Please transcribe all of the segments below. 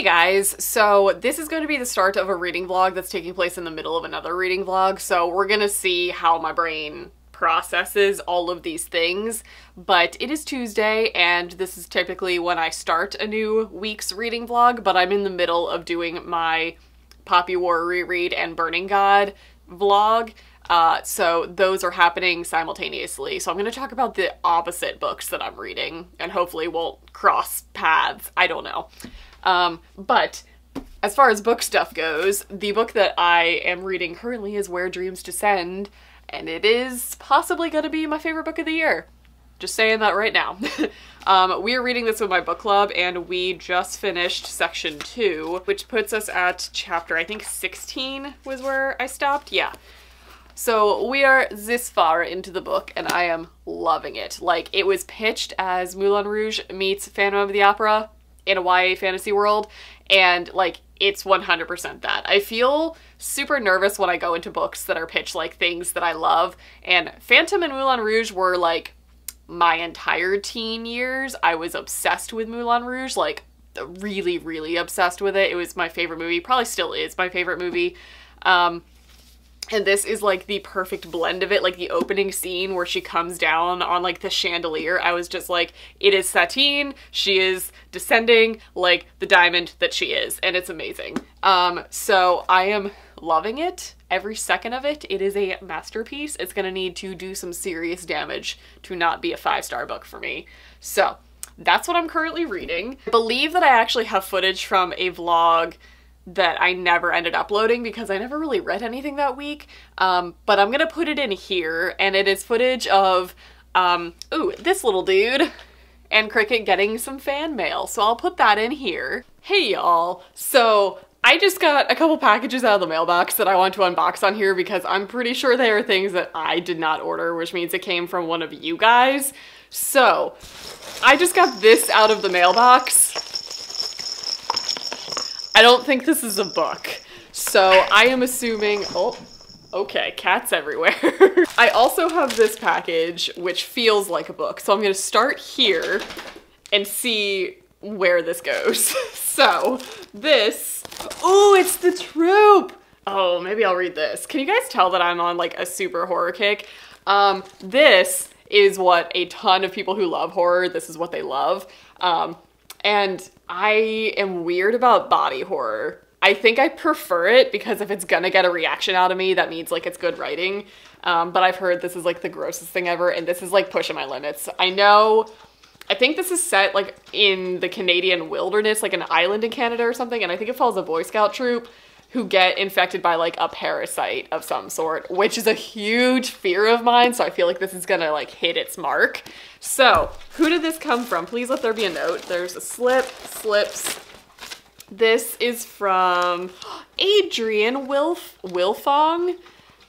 Hey guys, so this is going to be the start of a reading vlog that's taking place in the middle of another reading vlog, so we're gonna see how my brain processes all of these things, but it is Tuesday and this is typically when I start a new week's reading vlog, but I'm in the middle of doing my Poppy War reread and Burning God vlog, uh, so those are happening simultaneously. So I'm going to talk about the opposite books that I'm reading and hopefully we'll cross paths. I don't know. Um, but as far as book stuff goes, the book that I am reading currently is Where Dreams Descend, and it is possibly going to be my favorite book of the year. Just saying that right now. um, we are reading this with my book club, and we just finished section two, which puts us at chapter, I think 16 was where I stopped. Yeah. So we are this far into the book and I am loving it. Like it was pitched as Moulin Rouge meets Phantom of the Opera in a YA fantasy world and like it's 100% that. I feel super nervous when I go into books that are pitched like things that I love and Phantom and Moulin Rouge were like my entire teen years. I was obsessed with Moulin Rouge, like really really obsessed with it. It was my favorite movie, probably still is my favorite movie. Um and this is like the perfect blend of it. Like the opening scene where she comes down on like the chandelier i was just like it is satine she is descending like the diamond that she is and it's amazing. Um so i am loving it. Every second of it it is a masterpiece. It's gonna need to do some serious damage to not be a five star book for me. So that's what i'm currently reading. I believe that i actually have footage from a vlog that I never ended uploading because I never really read anything that week. Um, but I'm gonna put it in here and it is footage of, um, ooh, this little dude and Cricket getting some fan mail. So I'll put that in here. Hey y'all. So I just got a couple packages out of the mailbox that I want to unbox on here because I'm pretty sure they are things that I did not order, which means it came from one of you guys. So I just got this out of the mailbox I don't think this is a book. So I am assuming, oh, okay, cats everywhere. I also have this package, which feels like a book. So I'm gonna start here and see where this goes. so this, oh, it's the troop. Oh, maybe I'll read this. Can you guys tell that I'm on like a super horror kick? Um, this is what a ton of people who love horror, this is what they love. Um, and I am weird about body horror. I think I prefer it because if it's gonna get a reaction out of me, that means like it's good writing. Um, but I've heard this is like the grossest thing ever, and this is like pushing my limits. I know, I think this is set like in the Canadian wilderness, like an island in Canada or something, and I think it follows a Boy Scout troop who get infected by like a parasite of some sort, which is a huge fear of mine. So I feel like this is gonna like hit its mark. So who did this come from? Please let there be a note. There's a slip, slips. This is from Adrian Wilf Wilfong.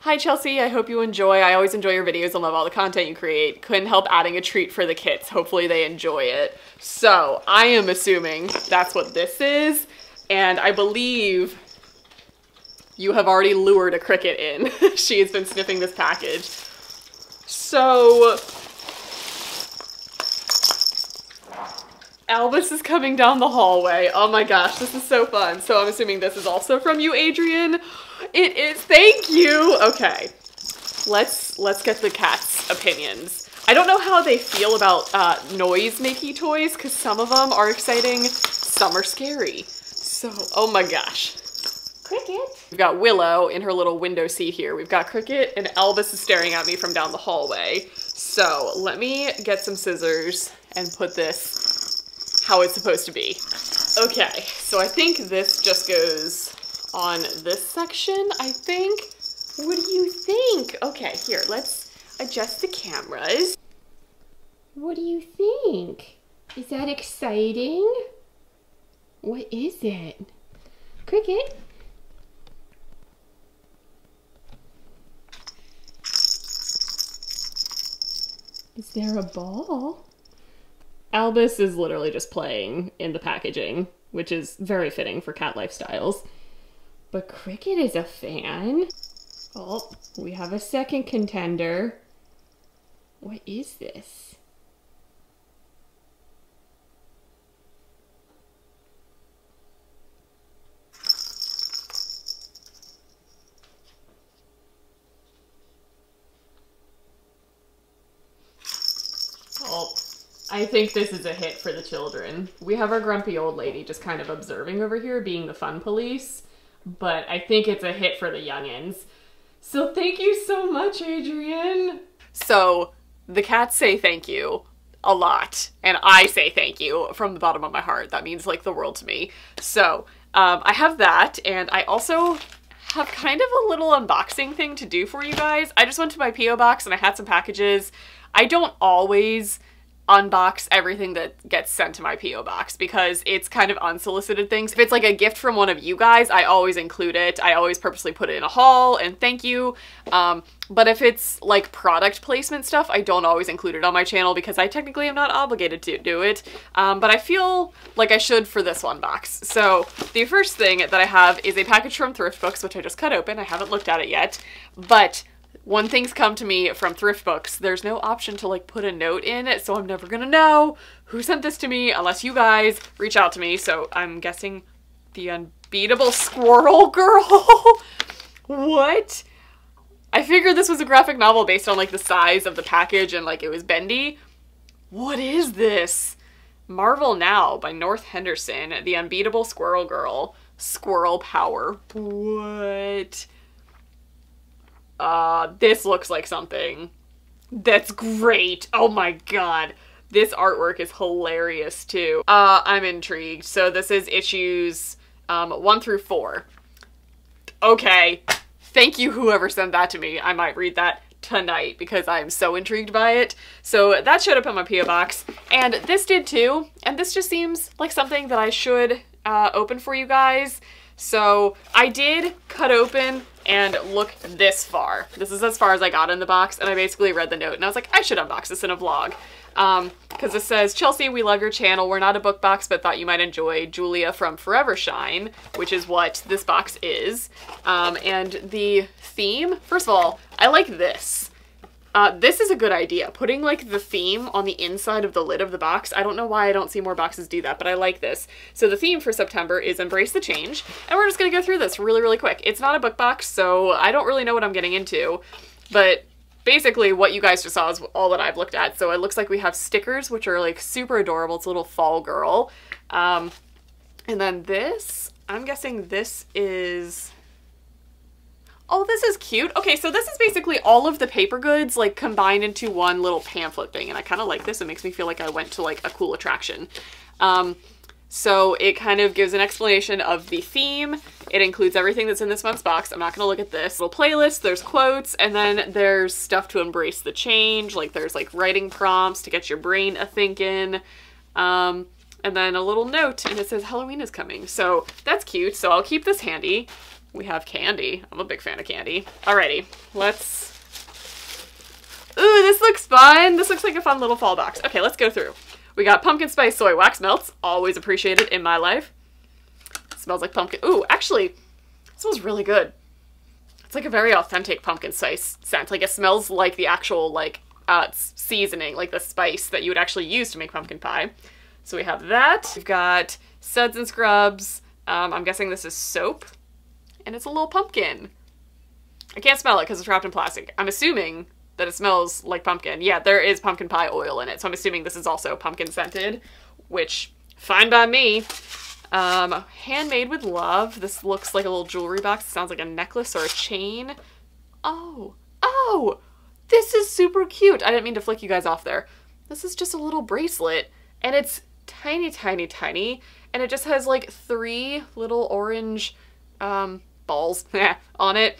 Hi Chelsea, I hope you enjoy. I always enjoy your videos and love all the content you create. Couldn't help adding a treat for the kids. Hopefully they enjoy it. So I am assuming that's what this is. And I believe you have already lured a cricket in. she has been sniffing this package. So Albus is coming down the hallway. Oh my gosh, this is so fun. So I'm assuming this is also from you, Adrian. It is, thank you. Okay, let's let's get the cat's opinions. I don't know how they feel about uh, noise-making toys because some of them are exciting, some are scary. So, oh my gosh. Cricket. We've got Willow in her little window seat here. We've got Cricket and Albus is staring at me from down the hallway. So let me get some scissors and put this how it's supposed to be. Okay, so I think this just goes on this section, I think. What do you think? Okay, here, let's adjust the cameras. What do you think? Is that exciting? What is it? Cricket? Is there a ball? Albus is literally just playing in the packaging, which is very fitting for cat lifestyles. But Cricket is a fan. Oh, we have a second contender. What is this? I think this is a hit for the children. We have our grumpy old lady just kind of observing over here, being the fun police, but I think it's a hit for the youngins. So thank you so much, Adrian. So the cats say thank you a lot, and I say thank you from the bottom of my heart. That means like the world to me. So um, I have that, and I also have kind of a little unboxing thing to do for you guys. I just went to my P.O. box and I had some packages. I don't always unbox everything that gets sent to my P.O. box because it's kind of unsolicited things. If it's like a gift from one of you guys, I always include it. I always purposely put it in a haul and thank you. Um, but if it's like product placement stuff, I don't always include it on my channel because I technically am not obligated to do it. Um, but I feel like I should for this one box. So the first thing that I have is a package from Thrift Books, which I just cut open. I haven't looked at it yet, but when things come to me from thrift books, there's no option to like put a note in it, so I'm never gonna know who sent this to me unless you guys reach out to me. So I'm guessing the unbeatable squirrel girl. what? I figured this was a graphic novel based on like the size of the package and like it was bendy. What is this? Marvel Now by North Henderson, The Unbeatable Squirrel Girl, Squirrel Power. What? Uh, this looks like something. That's great. Oh my god. This artwork is hilarious too. Uh, I'm intrigued. So this is issues um, one through four. Okay. Thank you whoever sent that to me. I might read that tonight because I'm so intrigued by it. So that showed up in my P.O. box. And this did too. And this just seems like something that I should uh, open for you guys. So I did cut open and look this far. This is as far as I got in the box, and I basically read the note, and I was like, I should unbox this in a vlog. Um, because it says, Chelsea, we love your channel. We're not a book box, but thought you might enjoy Julia from Forever Shine, which is what this box is. Um, and the theme, first of all, I like this. Uh, this is a good idea. Putting like the theme on the inside of the lid of the box. I don't know why I don't see more boxes do that, but I like this. So the theme for September is Embrace the Change. And we're just going to go through this really, really quick. It's not a book box, so I don't really know what I'm getting into. But basically what you guys just saw is all that I've looked at. So it looks like we have stickers, which are like super adorable. It's a little fall girl. Um, and then this, I'm guessing this is Oh, this is cute. Okay, so this is basically all of the paper goods like combined into one little pamphlet thing. And I kind of like this. It makes me feel like I went to like a cool attraction. Um, so it kind of gives an explanation of the theme. It includes everything that's in this month's box. I'm not going to look at this little playlist. There's quotes and then there's stuff to embrace the change. Like there's like writing prompts to get your brain a thinking. Um, and then a little note and it says Halloween is coming. So that's cute. So I'll keep this handy. We have candy. I'm a big fan of candy. Alrighty, let's... Ooh, this looks fun. This looks like a fun little fall box. Okay, let's go through. We got pumpkin spice soy wax melts. Always appreciated in my life. Smells like pumpkin. Ooh, actually, smells really good. It's like a very authentic pumpkin spice scent. Like it smells like the actual like uh, seasoning, like the spice that you would actually use to make pumpkin pie. So we have that. We've got suds and scrubs. Um, I'm guessing this is soap and it's a little pumpkin. I can't smell it because it's wrapped in plastic. I'm assuming that it smells like pumpkin. Yeah, there is pumpkin pie oil in it, so I'm assuming this is also pumpkin scented, which fine by me. Um, handmade with love. This looks like a little jewelry box. It sounds like a necklace or a chain. Oh, oh, this is super cute. I didn't mean to flick you guys off there. This is just a little bracelet and it's tiny, tiny, tiny. And it just has like three little orange um, balls on it.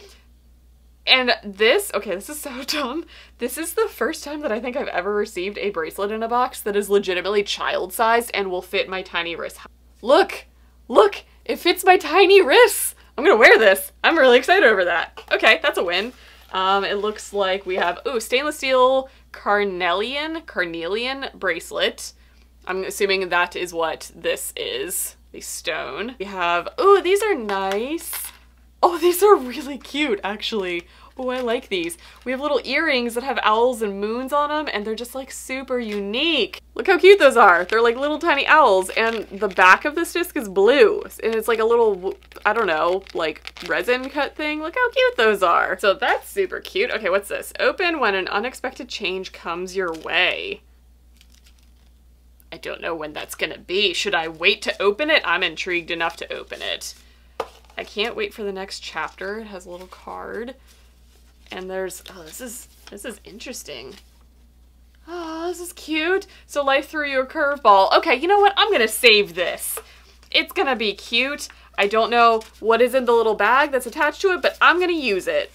And this, okay, this is so dumb. This is the first time that I think I've ever received a bracelet in a box that is legitimately child sized and will fit my tiny wrist. Look, look, it fits my tiny wrists. I'm gonna wear this. I'm really excited over that. Okay, that's a win. Um, it looks like we have, ooh, stainless steel carnelian, carnelian bracelet. I'm assuming that is what this is, the stone. We have, ooh, these are nice. Oh, these are really cute, actually. Oh, I like these. We have little earrings that have owls and moons on them, and they're just like super unique. Look how cute those are. They're like little tiny owls, and the back of this disc is blue. And it's like a little, I don't know, like resin cut thing. Look how cute those are. So that's super cute. Okay, what's this? Open when an unexpected change comes your way. I don't know when that's gonna be. Should I wait to open it? I'm intrigued enough to open it. I can't wait for the next chapter. It has a little card. And there's, oh, this is, this is interesting. Oh, this is cute. So life threw you a curveball. Okay, you know what? I'm gonna save this. It's gonna be cute. I don't know what is in the little bag that's attached to it, but I'm gonna use it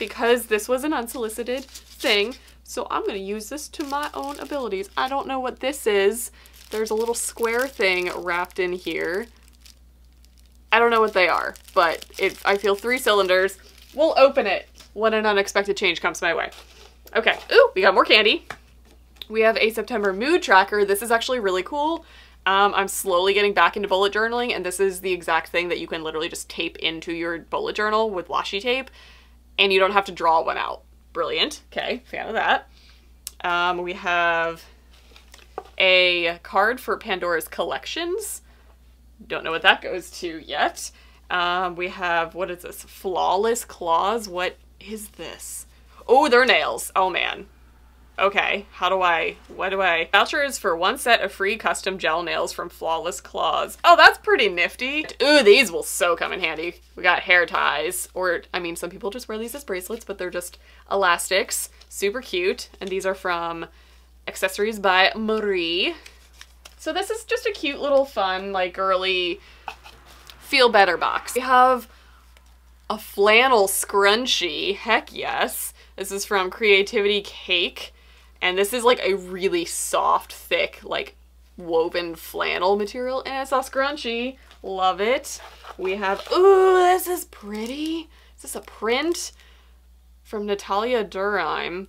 because this was an unsolicited thing. So I'm gonna use this to my own abilities. I don't know what this is. There's a little square thing wrapped in here. I don't know what they are, but it, I feel three cylinders. We'll open it when an unexpected change comes my way. Okay, ooh, we got more candy. We have a September mood tracker. This is actually really cool. Um, I'm slowly getting back into bullet journaling, and this is the exact thing that you can literally just tape into your bullet journal with washi tape, and you don't have to draw one out. Brilliant. Okay, fan of that. Um, we have a card for Pandora's Collections. Don't know what that goes to yet. Um, we have, what is this? Flawless Claws. What is this? Oh, they're nails. Oh, man. Okay, how do I, what do I? Vouchers for one set of free custom gel nails from Flawless Claws. Oh, that's pretty nifty. Ooh, these will so come in handy. We got hair ties, or, I mean, some people just wear these as bracelets, but they're just elastics. Super cute. And these are from Accessories by Marie. So this is just a cute little fun, like, girly, feel better box. We have a flannel scrunchie. Heck yes. This is from Creativity Cake. And this is like a really soft, thick, like woven flannel material. And it's a scrunchie. Love it. We have, ooh, this is pretty. Is this a print? From Natalia Durheim.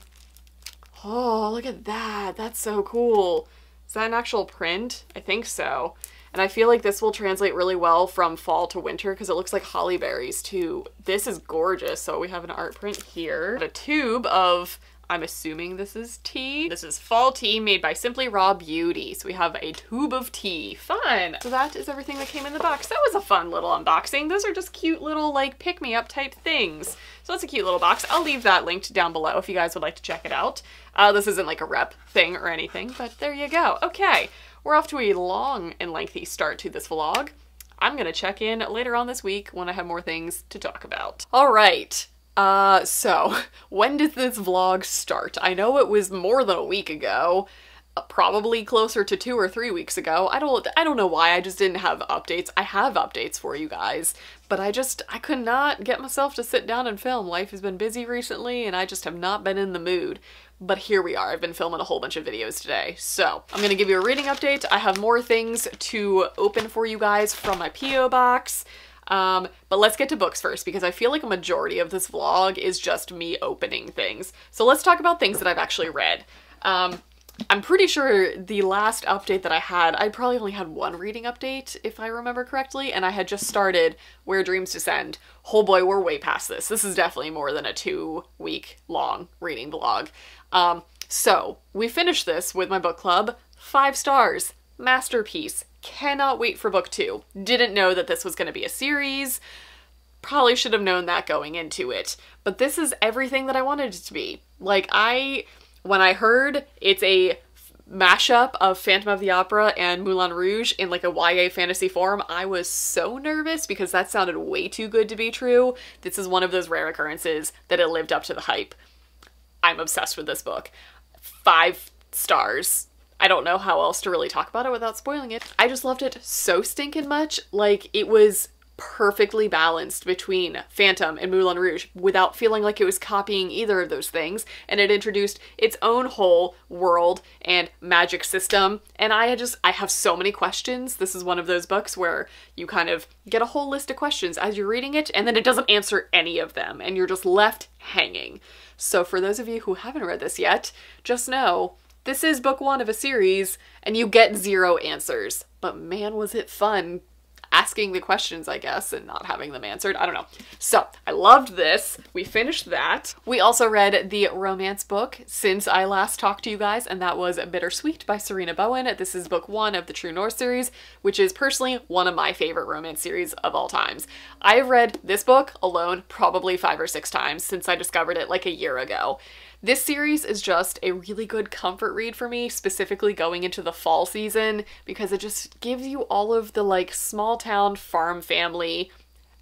Oh, look at that. That's so cool. Is that an actual print? I think so. And I feel like this will translate really well from fall to winter because it looks like holly berries too. This is gorgeous. So we have an art print here. A tube of I'm assuming this is tea. This is fall tea made by Simply Raw Beauty. So we have a tube of tea. Fun! So that is everything that came in the box. That was a fun little unboxing. Those are just cute little like pick-me-up type things. So that's a cute little box. I'll leave that linked down below if you guys would like to check it out. Uh, this isn't like a rep thing or anything, but there you go. Okay, we're off to a long and lengthy start to this vlog. I'm gonna check in later on this week when I have more things to talk about. All right, uh, so, when did this vlog start? I know it was more than a week ago, uh, probably closer to two or three weeks ago. I don't, I don't know why, I just didn't have updates. I have updates for you guys, but I just, I could not get myself to sit down and film. Life has been busy recently, and I just have not been in the mood. But here we are, I've been filming a whole bunch of videos today. So, I'm gonna give you a reading update. I have more things to open for you guys from my P.O. box. Um, but let's get to books first because I feel like a majority of this vlog is just me opening things. So let's talk about things that I've actually read. Um, I'm pretty sure the last update that I had, I probably only had one reading update, if I remember correctly, and I had just started Where Dreams Descend. Oh boy, we're way past this. This is definitely more than a two week long reading vlog. Um, so, we finished this with my book club. Five stars. Masterpiece. Cannot wait for book two. Didn't know that this was going to be a series. Probably should have known that going into it. But this is everything that I wanted it to be. Like, I, when I heard it's a mashup of Phantom of the Opera and Moulin Rouge in like a YA fantasy form, I was so nervous because that sounded way too good to be true. This is one of those rare occurrences that it lived up to the hype. I'm obsessed with this book. Five stars. I don't know how else to really talk about it without spoiling it. I just loved it so stinking much. Like, it was perfectly balanced between Phantom and Moulin Rouge without feeling like it was copying either of those things. And it introduced its own whole world and magic system. And I just, I have so many questions. This is one of those books where you kind of get a whole list of questions as you're reading it, and then it doesn't answer any of them, and you're just left hanging. So for those of you who haven't read this yet, just know this is book one of a series, and you get zero answers. But man, was it fun asking the questions, I guess, and not having them answered. I don't know. So, I loved this. We finished that. We also read the romance book since I last talked to you guys, and that was Bittersweet by Sarina Bowen. This is book one of the True North series, which is personally one of my favorite romance series of all times. I've read this book alone probably five or six times since I discovered it like a year ago. This series is just a really good comfort read for me, specifically going into the fall season, because it just gives you all of the like small town farm family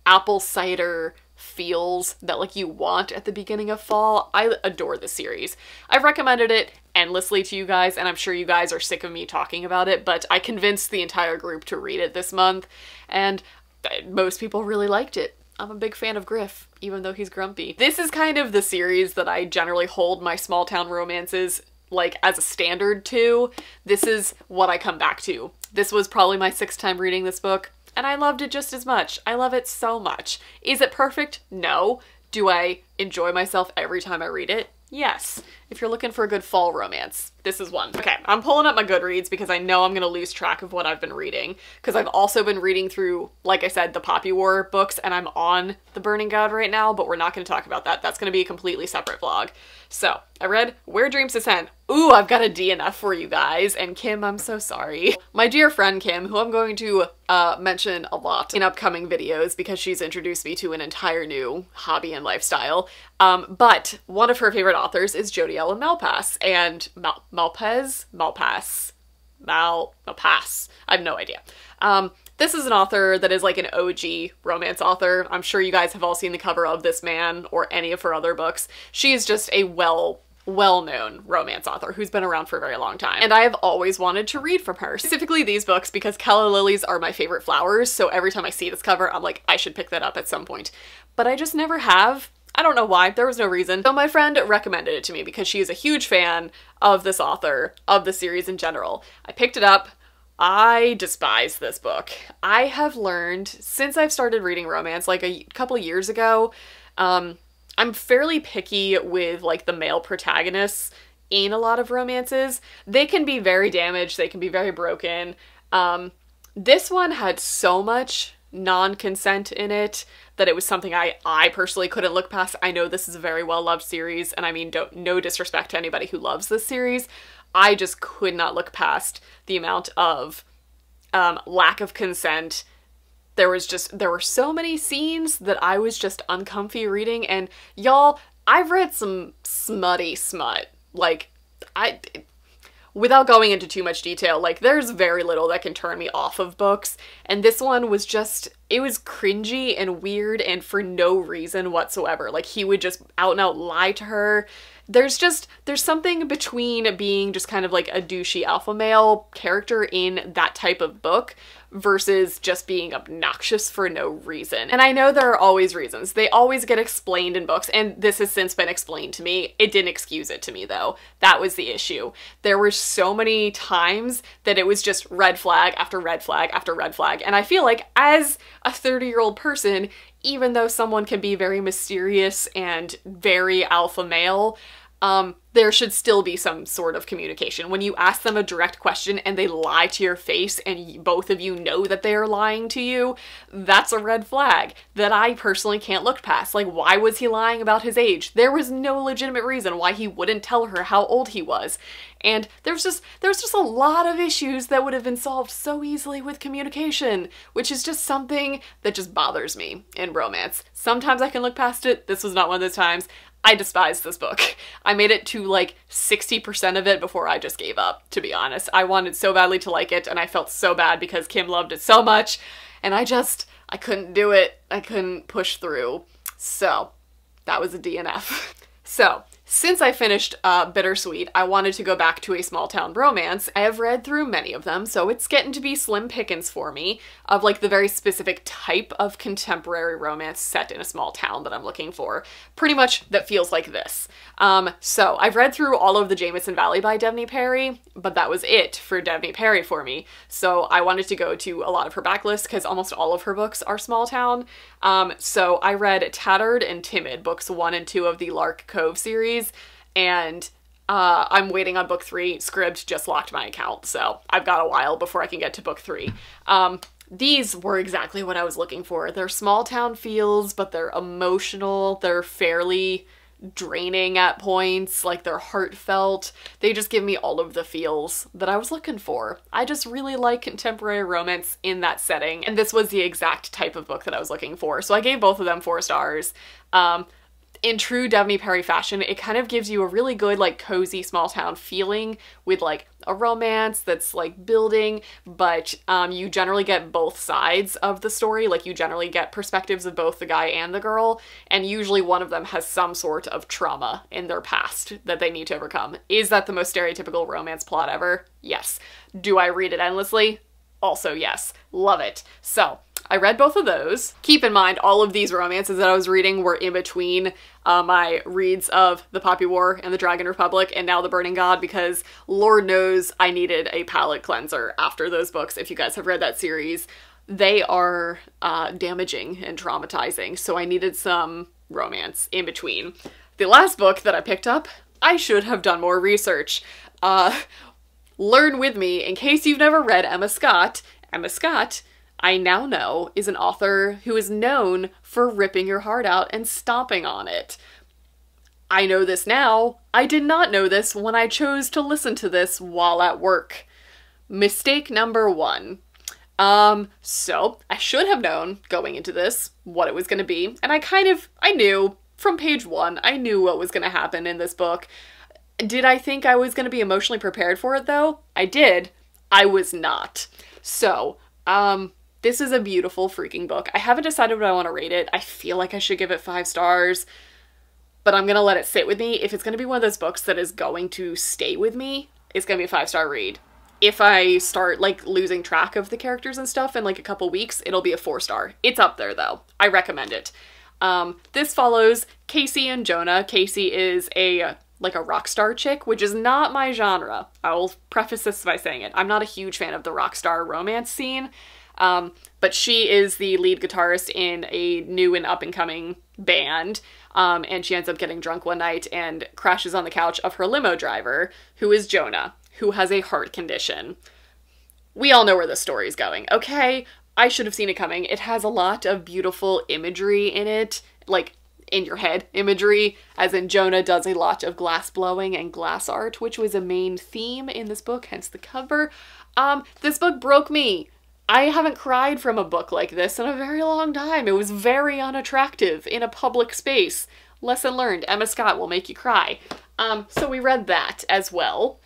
apple cider feels that like you want at the beginning of fall. I adore this series. I've recommended it endlessly to you guys and I'm sure you guys are sick of me talking about it, but I convinced the entire group to read it this month and uh, most people really liked it. I'm a big fan of Griff, even though he's grumpy. This is kind of the series that I generally hold my small town romances like as a standard to. This is what I come back to. This was probably my sixth time reading this book and I loved it just as much. I love it so much. Is it perfect? No. Do I enjoy myself every time I read it? Yes. If you're looking for a good fall romance, this is one. Okay, I'm pulling up my Goodreads because I know I'm gonna lose track of what I've been reading because I've also been reading through, like I said, the Poppy War books and I'm on the Burning God right now, but we're not gonna talk about that. That's gonna be a completely separate vlog. So, I read Where Dreams Descend. Ooh, I've got a DNF for you guys. And Kim, I'm so sorry. My dear friend Kim, who I'm going to uh, mention a lot in upcoming videos because she's introduced me to an entire new hobby and lifestyle. Um, but one of her favorite authors is Jodi Ellen Malpas and Mal Malpez? Malpas. Mal Malpas. I have no idea. Um, this is an author that is like an OG romance author. I'm sure you guys have all seen the cover of this man or any of her other books. She is just a well well-known romance author who's been around for a very long time. And I have always wanted to read from her, specifically these books because calla lilies are my favorite flowers, so every time I see this cover, I'm like, I should pick that up at some point. But I just never have. I don't know why, there was no reason. So my friend recommended it to me because she is a huge fan of this author, of the series in general. I picked it up, I despise this book. I have learned since I've started reading romance like a couple years ago, um, I'm fairly picky with like the male protagonists in a lot of romances. They can be very damaged, they can be very broken. Um, this one had so much non-consent in it that it was something I I personally couldn't look past. I know this is a very well-loved series and I mean don't no disrespect to anybody who loves this series, I just could not look past the amount of um, lack of consent. There was just, there were so many scenes that I was just uncomfy reading. And y'all, I've read some smutty smut. Like, I, without going into too much detail, like there's very little that can turn me off of books. And this one was just, it was cringy and weird and for no reason whatsoever. Like he would just out and out lie to her there's just there's something between being just kind of like a douchey alpha male character in that type of book versus just being obnoxious for no reason. And I know there are always reasons. They always get explained in books, and this has since been explained to me. It didn't excuse it to me though. That was the issue. There were so many times that it was just red flag after red flag after red flag. And I feel like as a 30 year old person, even though someone can be very mysterious and very alpha male, um, there should still be some sort of communication. When you ask them a direct question and they lie to your face and both of you know that they are lying to you, that's a red flag that I personally can't look past. Like, why was he lying about his age? There was no legitimate reason why he wouldn't tell her how old he was. And there's just there's just a lot of issues that would have been solved so easily with communication, which is just something that just bothers me in romance. Sometimes I can look past it. This was not one of those times. I despise this book. I made it to like 60% of it before I just gave up, to be honest. I wanted so badly to like it and I felt so bad because Kim loved it so much and I just, I couldn't do it. I couldn't push through. So that was a DNF. so since I finished uh, Bittersweet, I wanted to go back to a small town romance. I have read through many of them, so it's getting to be slim pickings for me of like the very specific type of contemporary romance set in a small town that I'm looking for. Pretty much that feels like this. Um, so I've read through all of the Jamison Valley by Devney Perry, but that was it for Devney Perry for me. So I wanted to go to a lot of her backlist because almost all of her books are small town. Um, so I read Tattered and Timid, books one and two of the Lark Cove series, and uh, I'm waiting on book three. Scribd just locked my account, so I've got a while before I can get to book three. Um, these were exactly what I was looking for. They're small town feels, but they're emotional. They're fairly draining at points, like they're heartfelt. They just give me all of the feels that I was looking for. I just really like contemporary romance in that setting, and this was the exact type of book that I was looking for. So I gave both of them four stars. Um, in true Devney Perry fashion, it kind of gives you a really good, like, cozy small town feeling with, like, a romance that's, like, building, but um, you generally get both sides of the story. Like, you generally get perspectives of both the guy and the girl, and usually one of them has some sort of trauma in their past that they need to overcome. Is that the most stereotypical romance plot ever? Yes. Do I read it endlessly? Also, yes. Love it. So, I read both of those. Keep in mind, all of these romances that I was reading were in between uh, my reads of The Poppy War and The Dragon Republic and now The Burning God because Lord knows I needed a palate cleanser after those books. If you guys have read that series, they are uh, damaging and traumatizing, so I needed some romance in between. The last book that I picked up, I should have done more research. Uh, learn with me, in case you've never read Emma Scott, Emma Scott I now know is an author who is known for ripping your heart out and stomping on it. I know this now. I did not know this when I chose to listen to this while at work. Mistake number one. Um, so I should have known going into this what it was going to be, and I kind of, I knew from page one, I knew what was going to happen in this book. Did I think I was going to be emotionally prepared for it though? I did. I was not. So, um, this is a beautiful freaking book. I haven't decided what I want to rate it. I feel like I should give it five stars, but I'm going to let it sit with me. If it's going to be one of those books that is going to stay with me, it's going to be a five star read. If I start like losing track of the characters and stuff in like a couple weeks, it'll be a four star. It's up there though. I recommend it. Um, this follows Kacey and Jonah. Kacey is a like a rock star chick, which is not my genre. I will preface this by saying it. I'm not a huge fan of the rock star romance scene. Um, but she is the lead guitarist in a new and up and coming band. Um, and she ends up getting drunk one night and crashes on the couch of her limo driver, who is Jonah, who has a heart condition. We all know where the is going, okay? I should have seen it coming. It has a lot of beautiful imagery in it, like in your head imagery, as in Jonah does a lot of glass blowing and glass art, which was a main theme in this book, hence the cover. Um, this book broke me. I haven't cried from a book like this in a very long time. It was very unattractive in a public space. Lesson learned, Emma Scott will make you cry. Um, so we read that as well.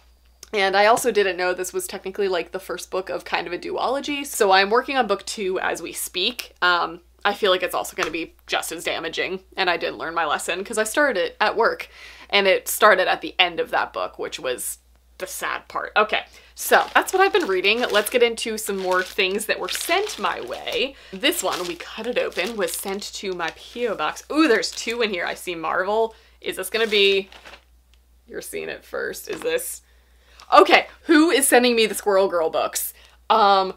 And I also didn't know this was technically like the first book of kind of a duology, so I'm working on book two as we speak. Um, I feel like it's also going to be just as damaging, and I didn't learn my lesson because I started it at work, and it started at the end of that book, which was the sad part. Okay, so that's what I've been reading. Let's get into some more things that were sent my way. This one, we cut it open, was sent to my P.O. box. Ooh, there's two in here. I see Marvel. Is this gonna be, you're seeing it first. Is this, okay, who is sending me the Squirrel Girl books? Um,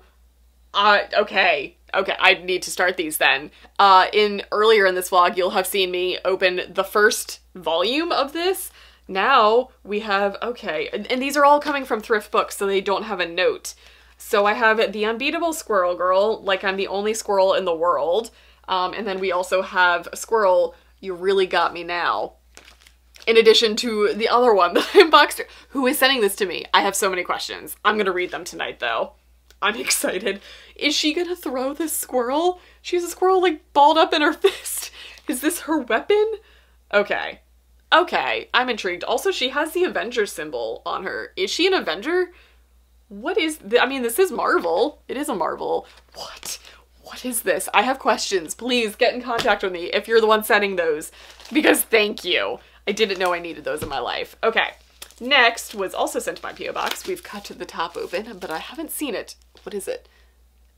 uh, okay, okay, I need to start these then. Uh, in earlier in this vlog, you'll have seen me open the first volume of this. Now we have, okay, and, and these are all coming from thrift books, so they don't have a note. So I have The Unbeatable Squirrel Girl, like I'm the only squirrel in the world. Um, and then we also have Squirrel, You Really Got Me Now. In addition to the other one that I unboxed. Who is sending this to me? I have so many questions. I'm gonna read them tonight though. I'm excited. Is she gonna throw this squirrel? She has a squirrel like balled up in her fist. Is this her weapon? Okay. Okay, I'm intrigued. Also, she has the Avenger symbol on her. Is she an Avenger? What is, I mean, this is Marvel. It is a Marvel. What? What is this? I have questions. Please get in contact with me if you're the one sending those because thank you. I didn't know I needed those in my life. Okay. Next was also sent to my P.O. box. We've cut the top open, but I haven't seen it. What is it?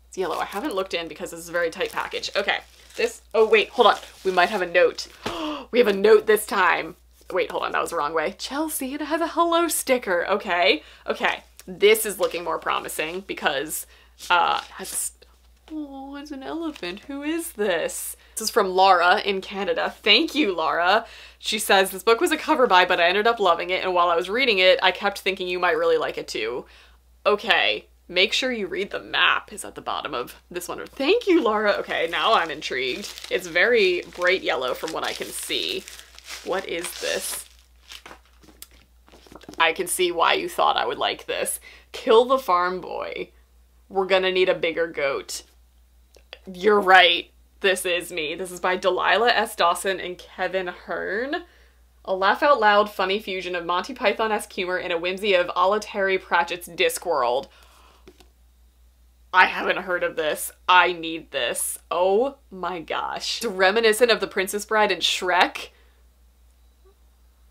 It's yellow. I haven't looked in because this is a very tight package. Okay. This, oh wait, hold on. We might have a note. we have a note this time. Wait, hold on, that was the wrong way. Chelsea, it has a hello sticker. Okay, okay. This is looking more promising because, uh, has, oh, it's an elephant. Who is this? This is from Laura in Canada. Thank you, Laura. She says, this book was a cover buy, but I ended up loving it, and while I was reading it, I kept thinking you might really like it too. Okay, make sure you read the map is at the bottom of this one. Thank you, Laura. Okay, now I'm intrigued. It's very bright yellow from what I can see. What is this? I can see why you thought I would like this. Kill the farm boy. We're gonna need a bigger goat. You're right. This is me. This is by Delilah S. Dawson and Kevin Hearne. A laugh out loud, funny fusion of Monty Python esque humor and a whimsy of a Terry Pratchett's Discworld. I haven't heard of this. I need this. Oh my gosh. It's reminiscent of The Princess Bride and Shrek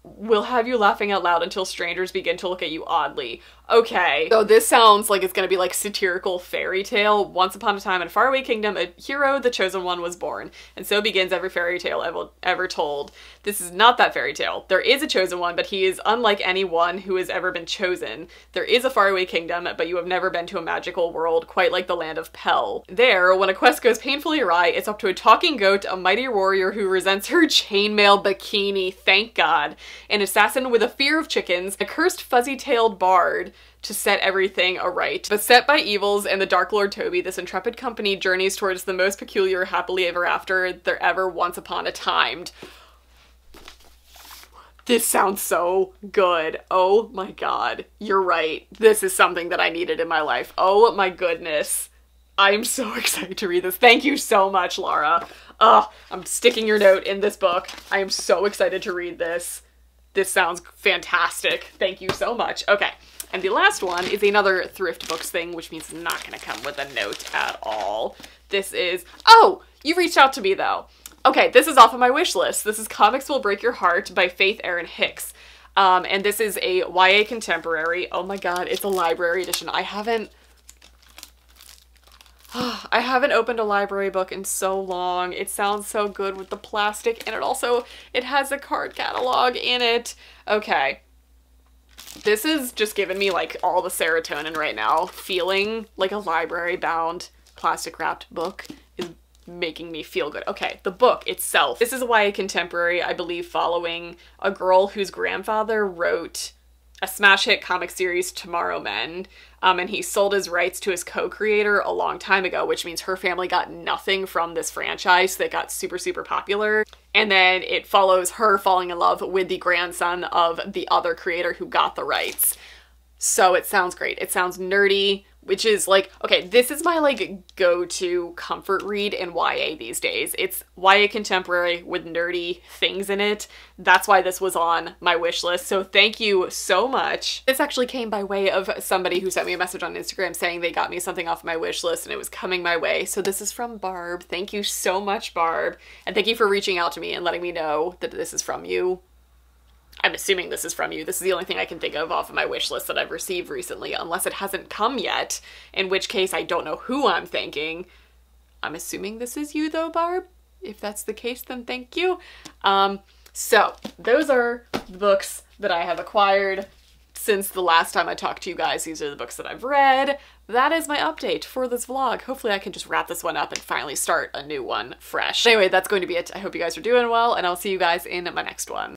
will have you laughing out loud until strangers begin to look at you oddly. Okay, so this sounds like it's gonna be like satirical fairy tale. Once upon a time in a faraway kingdom, a hero, the chosen one, was born. And so begins every fairy tale ever, ever told. This is not that fairy tale. There is a chosen one, but he is unlike anyone who has ever been chosen. There is a faraway kingdom, but you have never been to a magical world quite like the land of Pell. There, when a quest goes painfully awry, it's up to a talking goat, a mighty warrior who resents her chainmail bikini, thank god, an assassin with a fear of chickens, a cursed fuzzy-tailed bard, to set everything aright. But set by evils and the Dark Lord Toby, this intrepid company journeys towards the most peculiar happily ever after there ever once upon a timed. This sounds so good. Oh my god. You're right. This is something that I needed in my life. Oh my goodness. I'm so excited to read this. Thank you so much, Laura. Ugh, I'm sticking your note in this book. I am so excited to read this. This sounds fantastic. Thank you so much. Okay. And the last one is another thrift books thing, which means not gonna come with a note at all. This is, oh, you reached out to me though. Okay, this is off of my wish list. This is Comics Will Break Your Heart by Faith Erin Hicks. Um, and this is a YA contemporary. Oh my god, it's a library edition. I haven't I haven't opened a library book in so long. It sounds so good with the plastic and it also it has a card catalog in it. Okay. This is just giving me like all the serotonin right now. Feeling like a library bound plastic wrapped book is making me feel good. Okay, the book itself. This is a YA contemporary, I believe, following a girl whose grandfather wrote a smash hit comic series, Tomorrow Men, um, and he sold his rights to his co-creator a long time ago, which means her family got nothing from this franchise that got super, super popular. And then it follows her falling in love with the grandson of the other creator who got the rights. So it sounds great. It sounds nerdy which is like, okay, this is my like go-to comfort read in YA these days. It's YA contemporary with nerdy things in it. That's why this was on my wish list. So thank you so much. This actually came by way of somebody who sent me a message on Instagram saying they got me something off my wish list and it was coming my way. So this is from Barb. Thank you so much, Barb. And thank you for reaching out to me and letting me know that this is from you. I'm assuming this is from you. This is the only thing I can think of off of my wish list that I've received recently, unless it hasn't come yet, in which case I don't know who I'm thanking. I'm assuming this is you though, Barb. If that's the case, then thank you. Um, so those are the books that I have acquired since the last time I talked to you guys. These are the books that I've read. That is my update for this vlog. Hopefully I can just wrap this one up and finally start a new one fresh. Anyway, that's going to be it. I hope you guys are doing well and I'll see you guys in my next one.